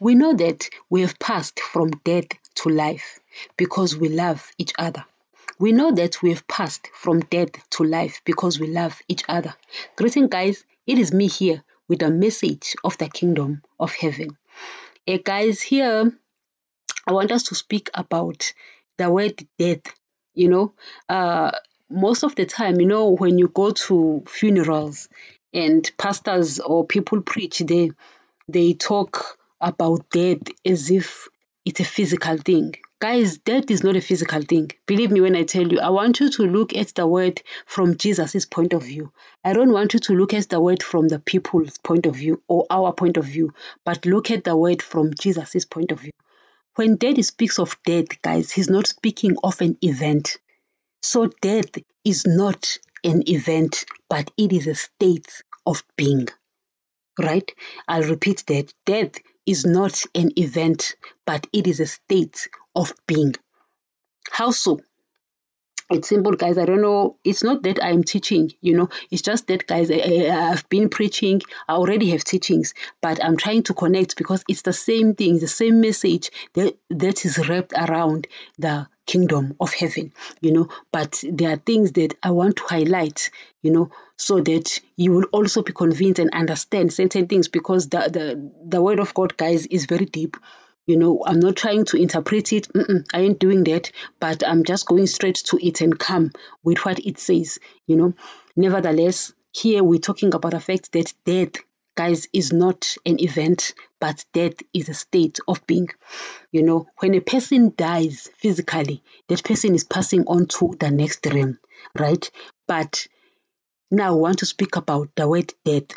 we know that we have passed from death to life because we love each other. We know that we have passed from death to life because we love each other. Greeting, guys. It is me here with a message of the kingdom of heaven. Hey, guys, here I want us to speak about the word death. You know, uh, most of the time, you know, when you go to funerals and pastors or people preach, they they talk about death as if it's a physical thing. Guys, death is not a physical thing. Believe me when I tell you, I want you to look at the word from Jesus' point of view. I don't want you to look at the word from the people's point of view or our point of view, but look at the word from Jesus' point of view. When death speaks of death, guys, he's not speaking of an event. So death is not an event, but it is a state of being. Right? I'll repeat that. Death is not an event, but it is a state of being. How so? It's simple, guys. I don't know. It's not that I'm teaching, you know. It's just that, guys, I, have been preaching. I already have teachings, but I'm trying to connect because it's the same thing, the same message that, that is wrapped around the kingdom of heaven, you know. But there are things that I want to highlight, you know, so that you will also be convinced and understand certain things because the, the, the word of God, guys, is very deep. You know i'm not trying to interpret it. Mm-mm, i ain't doing that. But i'm just going straight to it and come with what it says you know. Nevertheless here we're talking about the fact that death guys is not an event but death is a state of being you know when a person dies physically that person is passing on to the next realm right but now i want to speak about the word death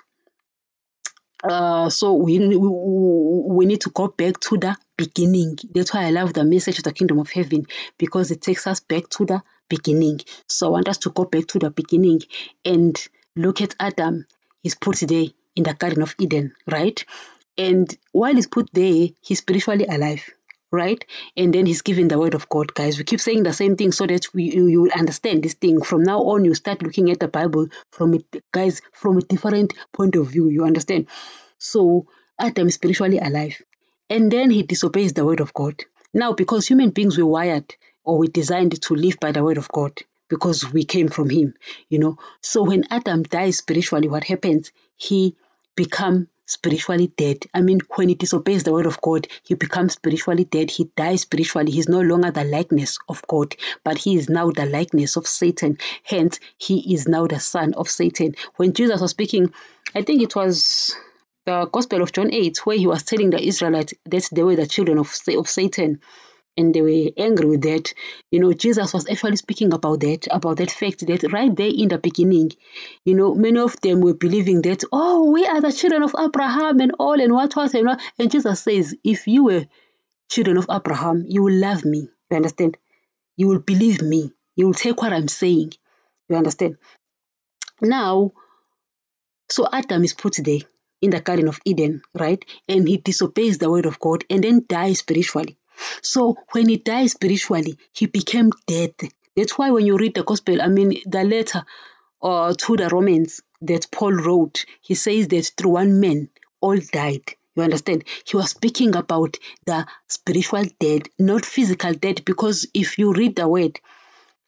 uh, so we, we we need to go back to the beginning. That's why I love the message of the kingdom of heaven because it takes us back to the beginning. So I want us to go back to the beginning and look at Adam. He's put there in the Garden of Eden, right? And while he's put there, he's spiritually alive, right? And then he's given the word of God, guys. We keep saying the same thing so that we, you, will understand this thing. From now on, you start looking at the Bible from it, guys, from a different point of view. You understand? So Adam is spiritually alive. And then he disobeys the word of God. Now, because human beings were wired or were designed to live by the word of God because we came from him, you know. So when Adam dies spiritually, what happens? He become spiritually dead. I mean, when he disobeys the word of God, he becomes spiritually dead. He dies spiritually. He's no longer the likeness of God, but he is now the likeness of Satan. Hence, he is now the son of Satan. When Jesus was speaking, I think it was the Gospel of John 8, where he was telling the Israelites that they were the children of, of Satan and they were angry with that. You know, Jesus was actually speaking about that, about that fact that right there in the beginning, you know, many of them were believing that, oh, we are the children of Abraham and all and what was and. And Jesus says, if you were children of Abraham, you will love me. You understand? You will believe me. You will take what I'm saying. You understand? Now, so Adam is put there in the Garden of Eden, right? And he disobeys the word of God and then dies spiritually. So when he died spiritually, he became dead. That's why when you read the gospel, I mean the letter uh, to the Romans that Paul wrote, he says that through one man all died. You understand? He was speaking about the spiritual dead, not physical dead, because if you read the word,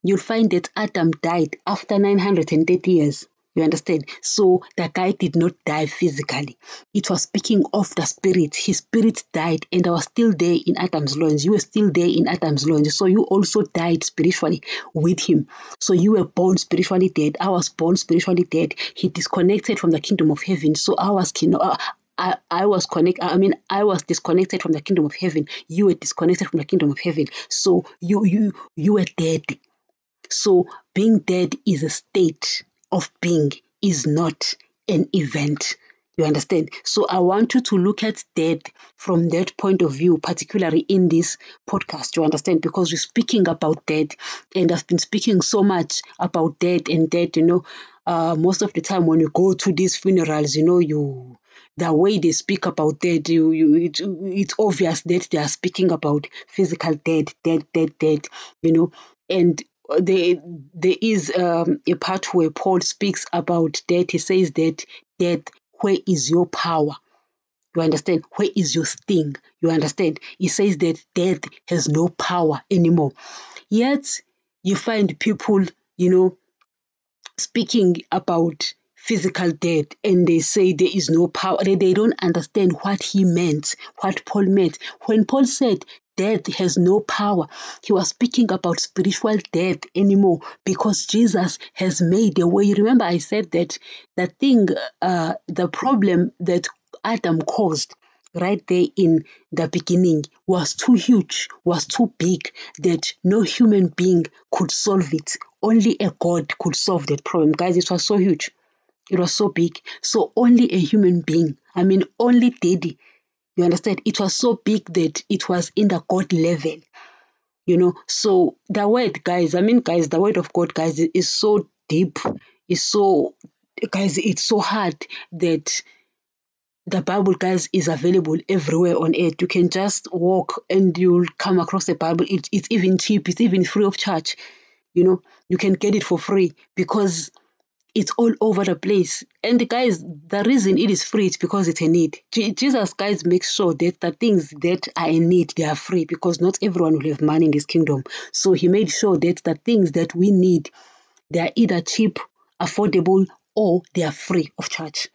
you'll find that Adam died after 930 years. You understand? So the guy did not die physically. It was speaking of the spirit. His spirit died, and I was still there in Adam's loins. You were still there in Adam's loins. So you also died spiritually with him. So you were born spiritually dead. I was born spiritually dead. He disconnected from the kingdom of heaven. So I was, know, uh, I, I was connect I mean I was disconnected from the kingdom of heaven. You were disconnected from the kingdom of heaven. So you you you were dead. So being dead is a state of being is not an event. You understand? So I want you to look at death from that point of view, particularly in this podcast. You understand? Because we're speaking about death, and I've been speaking so much about death and death. You know, uh, most of the time when you go to these funerals, you know, you the way they speak about death, you, you it, it's obvious that they are speaking about physical death, death, death, death. You know, and there, there is um, a part where Paul speaks about death. He says that death, where is your power? You understand? Where is your sting? You understand? He says that death has no power anymore. Yet you find people, you know, speaking about physical death and they say there is no power. They, they don't understand what he meant, what Paul meant. When Paul said death has no power, he was speaking about spiritual death anymore because Jesus has made a way. Remember, I said that the thing, uh, the problem that Adam caused right there in the beginning was too huge, was too big that no human being could solve it. Only a God could solve that problem. Guys, it was so huge. It was so big. So only a human being, I mean, only Daddy, you understand? It was so big that it was in the God level. You know, so the word, guys, I mean, guys, the word of God, guys, is so deep, is so, guys, it's so hard that the Bible, guys, is available everywhere on earth. You can just walk and you'll come across the Bible. It, it's even cheap, it's even free of charge. You know, you can get it for free because it's all over the place. And guys, the reason it is free is because it's a need. Jesus, guys, makes sure that the things that are in need, they are free because not everyone will have money in this kingdom. So he made sure that the things that we need, they are either cheap, affordable, or they are free of charge.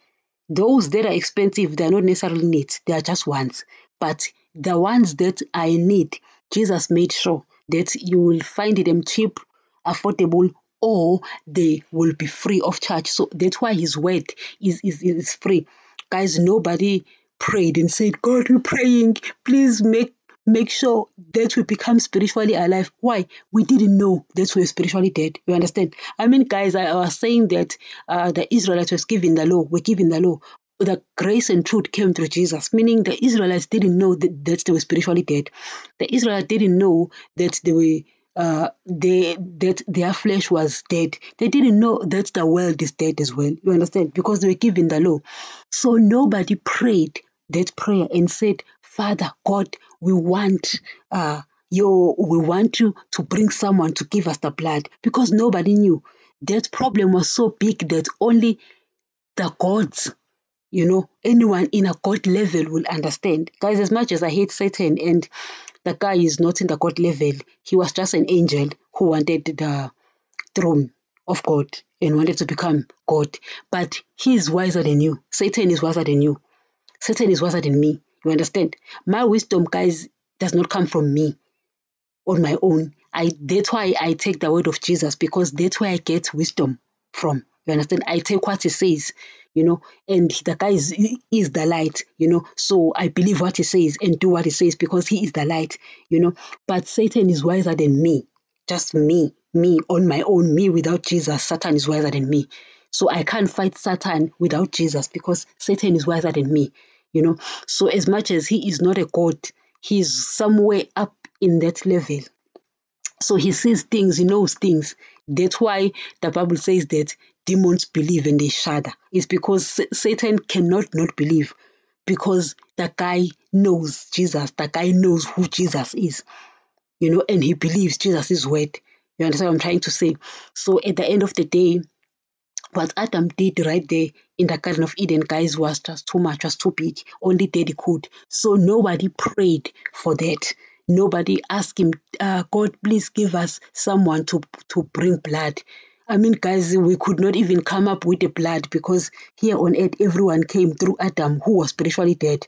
Those that are expensive, they are not necessarily needs, they are just wants. But the ones that are in need, Jesus made sure that you will find them cheap, affordable, or they will be free of charge. So that's why his word is, is, is free. Guys, nobody prayed and said, God, we're praying, please make make sure that we become spiritually alive. Why? We didn't know that we were spiritually dead. You understand? I mean, guys, I was saying that uh, the Israelites was given the law, were given the law. The grace and truth came through Jesus, meaning the Israelites didn't know that, that they were spiritually dead. The Israelites didn't know that they were uh, they that their flesh was dead. They didn't know that the world is dead as well. You understand? Because they were given the law. So nobody prayed that prayer and said, Father God, we want uh, your we want you to bring someone to give us the blood because nobody knew. That problem was so big that only the gods you know anyone in a god level will understand guys as much as i hate satan and the guy is not in the God level. He was just an angel who wanted the throne of God and wanted to become God. But he is wiser than you. Satan is wiser than you. Satan is wiser than me. You understand? My wisdom, guys, does not come from me on my own. I that's why I take the word of Jesus because that's where I get wisdom from. You understand? I take what he says, you know, and the guy is, is the light, you know. So I believe what he says and do what he says because he is the light, you know. But Satan is wiser than me, just me, me on my own, me without Jesus. Satan is wiser than me. So I can't fight Satan without Jesus because Satan is wiser than me, you know. So as much as he is not a God, he's somewhere up in that level. So he sees things, he knows things. That's why the Bible says that demons believe and they shudder. It's because Satan cannot not believe because the guy knows Jesus. The guy knows who Jesus is, you know, and he believes Jesus' is word. You understand what I'm trying to say? So at the end of the day, what Adam did right there in the Garden of Eden, guys, was just too much, was too big. Only Daddy could. So nobody prayed for that. Nobody asked him, uh, God, please give us someone to, to bring blood. I mean, guys, we could not even come up with the blood because here on earth, everyone came through Adam, who was spiritually dead,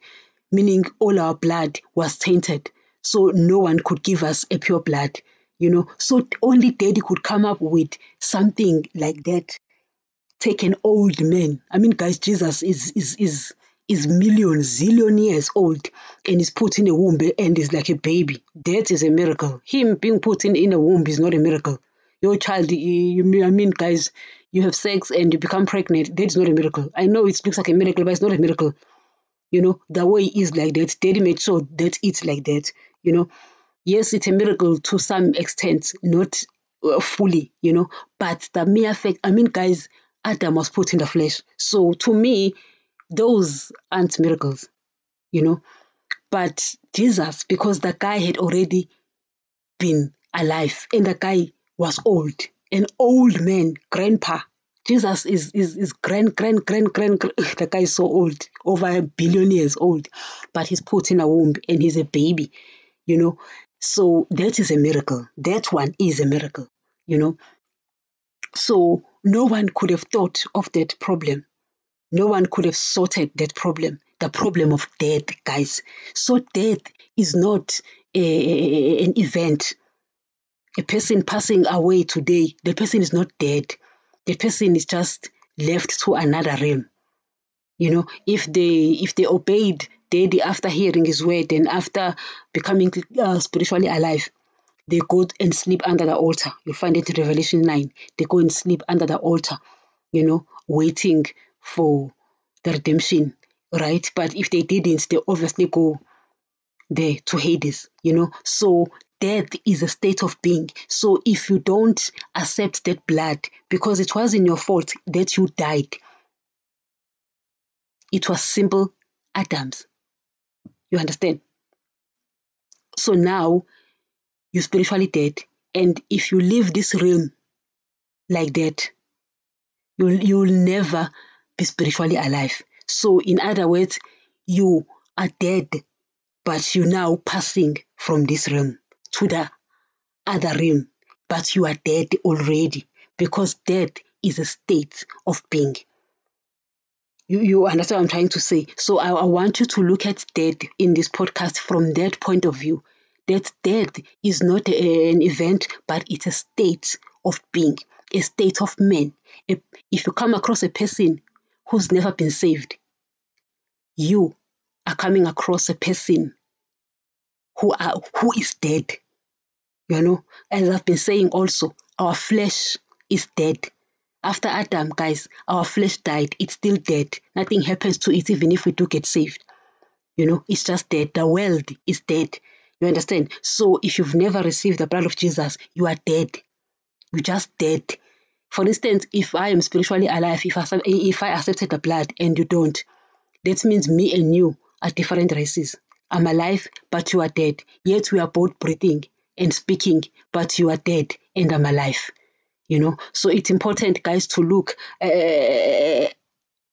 meaning all our blood was tainted. So no one could give us a pure blood, you know. So only Daddy could come up with something like that. Take an old man. I mean, guys, Jesus is is is is millions, zillion years old and is put in a womb and is like a baby. That is a miracle. Him being put in, in a womb is not a miracle. Your child, you, I mean, guys, you have sex and you become pregnant. That is not a miracle. I know it looks like a miracle, but it's not a miracle. You know, the way it is like that, daddy made sure that it's like that. You know, yes, it's a miracle to some extent, not uh, fully, you know, but the mere fact, I mean, guys, Adam was put in the flesh. So to me, those aren't miracles, you know. But Jesus, because the guy had already been alive and the guy was old, an old man, grandpa, Jesus is is, is grand, grand, grand, grand, grand. The guy is so old, over a billion years old, but he's put in a womb and he's a baby, you know. So that is a miracle. That one is a miracle, you know. So no one could have thought of that problem. No one could have sorted that problem, the problem of death, guys. So death is not a, an event. A person passing away today, the person is not dead. The person is just left to another realm. You know, if they if they obeyed daddy after hearing his word and after becoming uh, spiritually alive, they go and sleep under the altar. You find it in Revelation 9. They go and sleep under the altar, you know, waiting for the redemption, right? But if they didn't, they obviously go there to Hades, you know. So death is a state of being. So if you don't accept that blood, because it wasn't your fault that you died, it was simple Adam's. You understand? So now you're spiritually dead. And if you leave this realm like that, you'll, you'll never be spiritually alive. So, in other words, you are dead, but you're now passing from this realm to the other realm, but you are dead already because death is a state of being. You, you understand what I'm trying to say? So I, I want you to look at death in this podcast from that point of view that death is not an event, but it's a state of being, a state of man. If you come across a person who's never been saved, you are coming across a person who are who is dead. You know, as I've been saying also, our flesh is dead. After Adam, guys, our flesh died. It's still dead. Nothing happens to it even if we do get saved. You know, it's just dead. The world is dead. You understand? So if you've never received the blood of Jesus, you are dead. You're just dead. For instance, if I am spiritually alive, if I, if I accepted the blood and you don't, that means me and you are different races. I'm alive, but you are dead. Yet we are both breathing and speaking, but you are dead and I'm alive. You know, so it's important, guys, to look uh,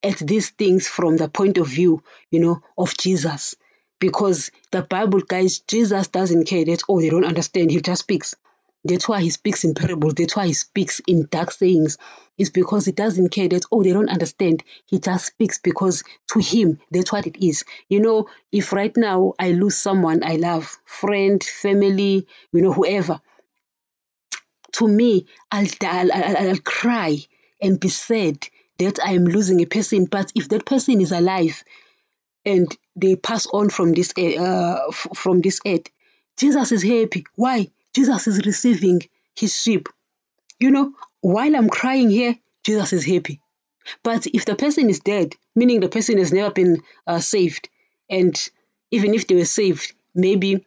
at these things from the point of view, you know, of Jesus because the Bible, guys, Jesus doesn't care that, oh, they don't understand. He just speaks. That's why he speaks in parables. That's why he speaks in dark sayings. It's because he doesn't care that, oh, they don't understand. He just speaks because to him, that's what it is. You know, if right now I lose someone I love, friend, family, you know, whoever, to me, I'll, I'll, I'll, I'll cry and be sad that I'm losing a person. But if that person is alive, and they pass on from this uh, from this earth. Jesus is happy. Why? Jesus is receiving his sheep. You know, while I'm crying here, Jesus is happy. But if the person is dead, meaning the person has never been uh, saved, and even if they were saved, maybe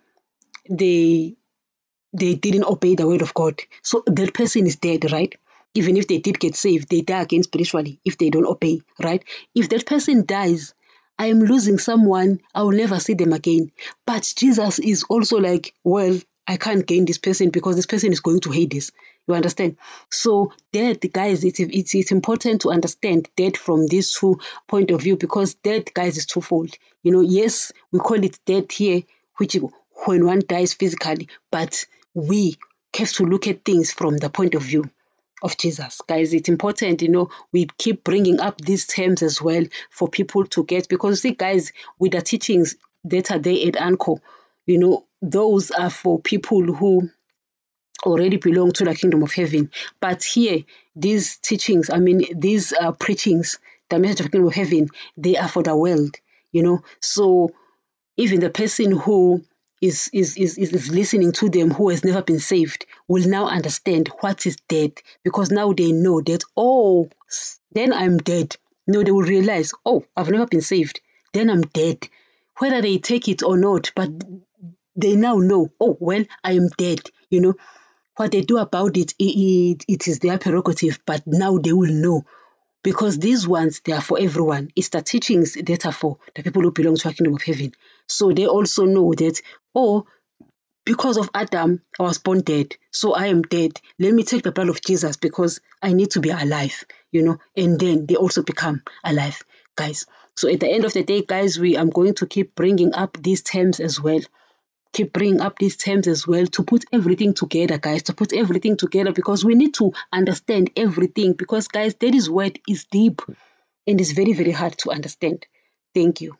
they they didn't obey the word of God. So that person is dead, right? Even if they did get saved, they die again spiritually if they don't obey, right? If that person dies, I am losing someone, I will never see them again. But Jesus is also like, well, I can't gain this person because this person is going to Hades. You understand? So that guys, it's, it's it's important to understand that from this two point of view because that guys is twofold. You know, yes, we call it death here, which when one dies physically, but we have to look at things from the point of view of Jesus. Guys, it's important, you know, we keep bringing up these terms as well for people to get because see, guys, with the teachings that are there at ANCO, you know, those are for people who already belong to the kingdom of heaven. But here, these teachings, I mean, these uh, preachings, the message of the kingdom of heaven, they are for the world, you know. So even the person who is, is, is, is listening to them who has never been saved will now understand what is dead because now they know that, oh, then I'm dead. No, they will realize, oh, I've never been saved. Then I'm dead. Whether they take it or not, but they now know, oh, well, I am dead. You know, what they do about it, it, it is their prerogative, but now they will know because these ones they are for everyone. It's the teachings that are for the people who belong to the kingdom of heaven. So they also know that, oh, because of Adam, I was born dead. So I am dead. Let me take the blood of Jesus because I need to be alive. you know, and then they also become alive, guys. So at the end of the day, guys, we I'm going to keep bringing up these terms as well. Keep bringing up these terms as well to put everything together, guys. To put everything together because we need to understand everything because, guys, that is word is deep and it's very very hard to understand. Thank you.